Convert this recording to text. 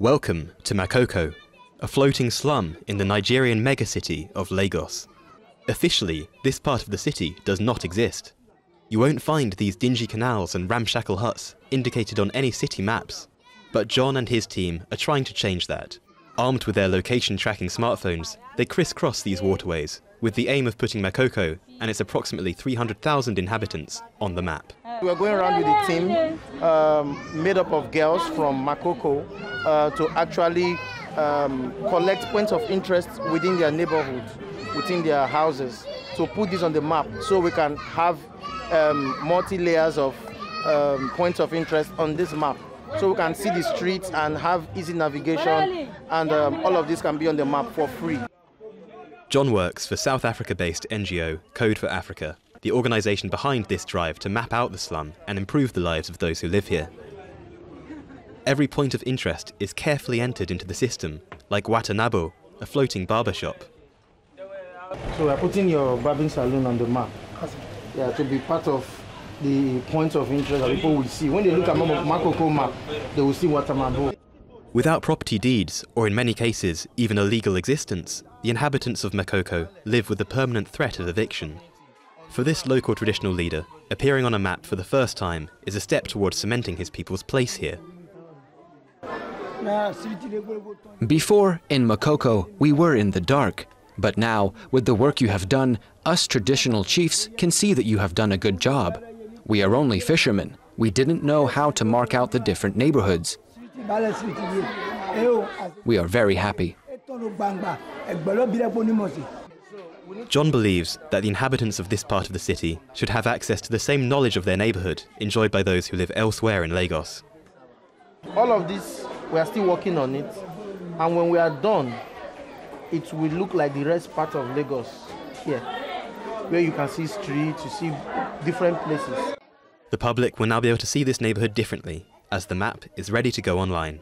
Welcome to Makoko, a floating slum in the Nigerian megacity of Lagos. Officially, this part of the city does not exist. You won't find these dingy canals and ramshackle huts indicated on any city maps. But John and his team are trying to change that. Armed with their location tracking smartphones, they crisscross these waterways with the aim of putting Makoko and its approximately 300,000 inhabitants on the map. We are going around with a team um, made up of girls from Makoko uh, to actually um, collect points of interest within their neighborhoods, within their houses, to put this on the map so we can have um, multi layers of um, points of interest on this map. So we can see the streets and have easy navigation, and um, all of this can be on the map for free. John works for South Africa based NGO Code for Africa, the organisation behind this drive to map out the slum and improve the lives of those who live here. Every point of interest is carefully entered into the system, like Watanabo, a floating barber shop. So we're putting your barbing salon on the map. Yeah, to be part of the points of interest that people will see. When they look at Makoko map, they will see Watamabo. Without property deeds, or in many cases, even a legal existence, the inhabitants of Makoko live with the permanent threat of eviction. For this local traditional leader, appearing on a map for the first time is a step towards cementing his people's place here. Before, in Makoko, we were in the dark. But now, with the work you have done, us traditional chiefs can see that you have done a good job. We are only fishermen. We didn't know how to mark out the different neighborhoods. We are very happy. John believes that the inhabitants of this part of the city should have access to the same knowledge of their neighbourhood enjoyed by those who live elsewhere in Lagos. All of this, we are still working on it. And when we are done, it will look like the rest part of Lagos here, where you can see streets, you see different places. The public will now be able to see this neighbourhood differently as the map is ready to go online.